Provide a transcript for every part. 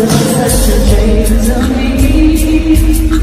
Such a change of me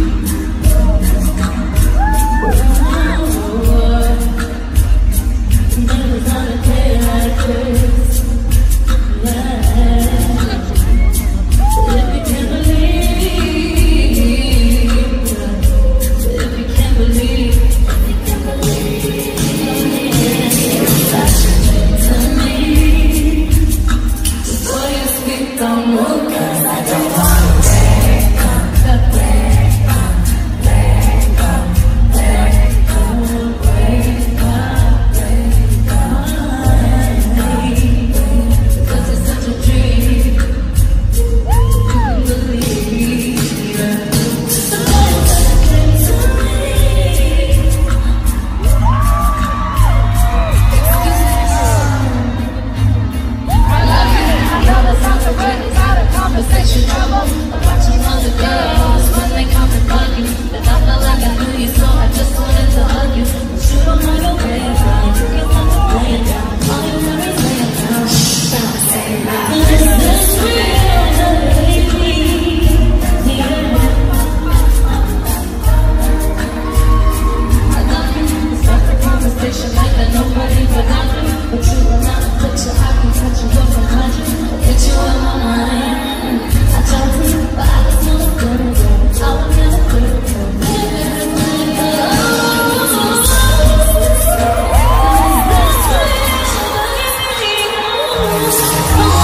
Oh.